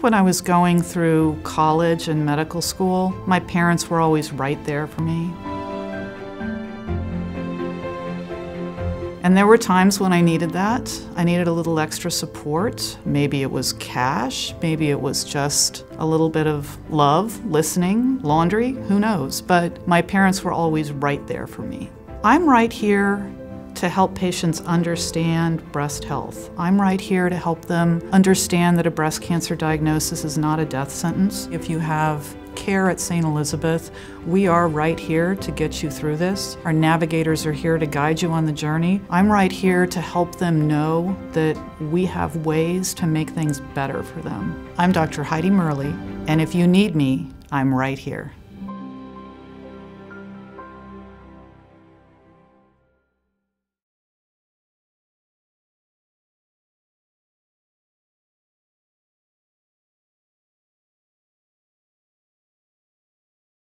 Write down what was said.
When I was going through college and medical school, my parents were always right there for me. And there were times when I needed that. I needed a little extra support. Maybe it was cash, maybe it was just a little bit of love, listening, laundry, who knows. But my parents were always right there for me. I'm right here to help patients understand breast health. I'm right here to help them understand that a breast cancer diagnosis is not a death sentence. If you have care at St. Elizabeth, we are right here to get you through this. Our navigators are here to guide you on the journey. I'm right here to help them know that we have ways to make things better for them. I'm Dr. Heidi Murley, and if you need me, I'm right here.